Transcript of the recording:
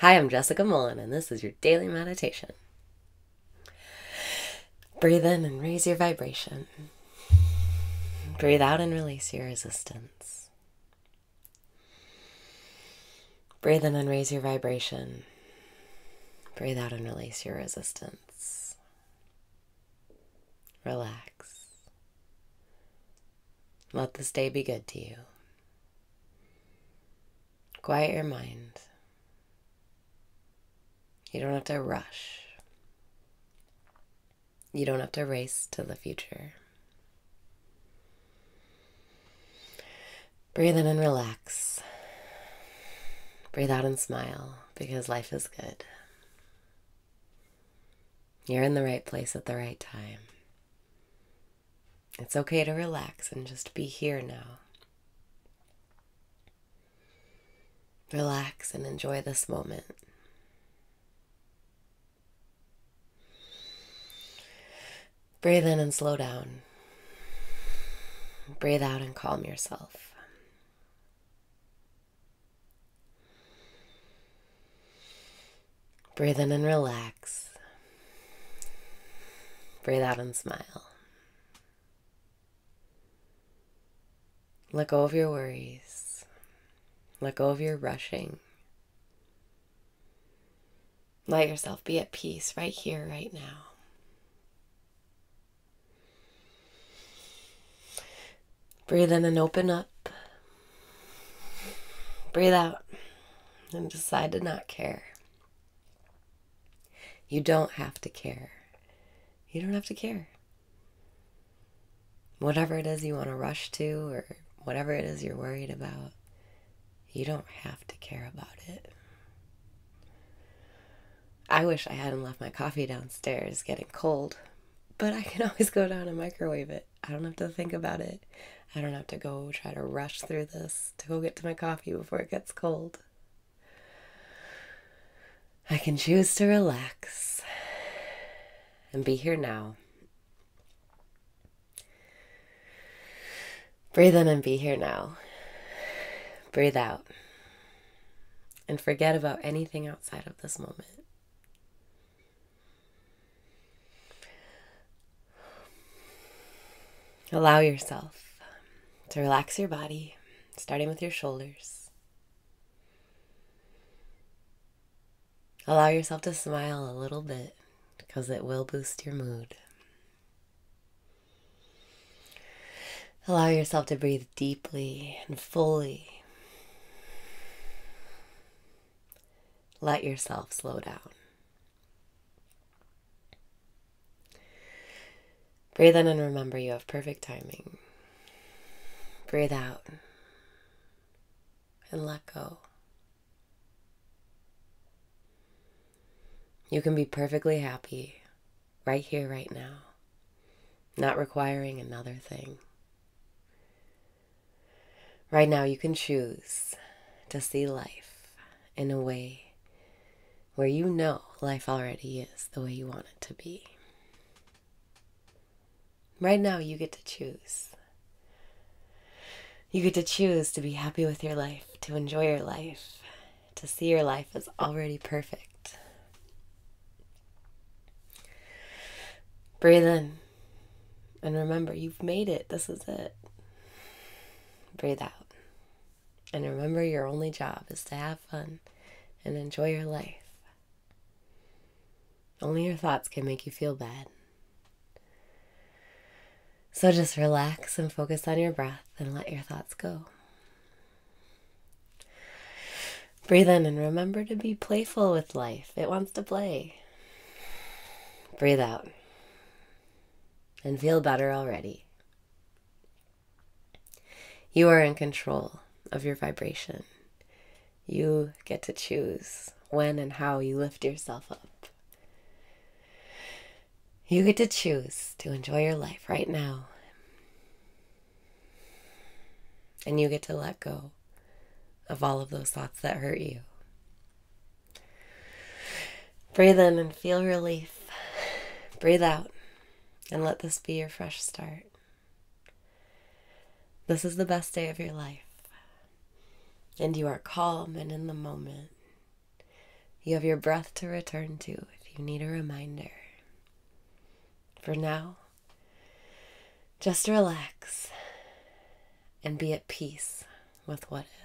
Hi, I'm Jessica Mullen, and this is your daily meditation. Breathe in and raise your vibration. Breathe out and release your resistance. Breathe in and raise your vibration. Breathe out and release your resistance. Relax. Let this day be good to you. Quiet your mind. You don't have to rush. You don't have to race to the future. Breathe in and relax. Breathe out and smile because life is good. You're in the right place at the right time. It's okay to relax and just be here now. Relax and enjoy this moment. Breathe in and slow down. Breathe out and calm yourself. Breathe in and relax. Breathe out and smile. Let go of your worries. Let go of your rushing. Let yourself be at peace right here, right now. Breathe in and open up. Breathe out and decide to not care. You don't have to care. You don't have to care. Whatever it is you want to rush to, or whatever it is you're worried about, you don't have to care about it. I wish I hadn't left my coffee downstairs getting cold, but I can always go down and microwave it. I don't have to think about it. I don't have to go try to rush through this to go get to my coffee before it gets cold. I can choose to relax and be here now. Breathe in and be here now. Breathe out and forget about anything outside of this moment. Allow yourself to relax your body, starting with your shoulders. Allow yourself to smile a little bit because it will boost your mood. Allow yourself to breathe deeply and fully. Let yourself slow down. Breathe in and remember you have perfect timing. Breathe out and let go. You can be perfectly happy right here, right now, not requiring another thing. Right now, you can choose to see life in a way where you know life already is the way you want it to be. Right now, you get to choose. You get to choose to be happy with your life, to enjoy your life, to see your life as already perfect. Breathe in and remember you've made it. This is it. Breathe out. And remember your only job is to have fun and enjoy your life. Only your thoughts can make you feel bad. So just relax and focus on your breath and let your thoughts go. Breathe in and remember to be playful with life. It wants to play. Breathe out and feel better already. You are in control of your vibration. You get to choose when and how you lift yourself up. You get to choose to enjoy your life right now. And you get to let go of all of those thoughts that hurt you. Breathe in and feel relief. Breathe out and let this be your fresh start. This is the best day of your life. And you are calm and in the moment. You have your breath to return to if you need a reminder. For now, just relax and be at peace with what is.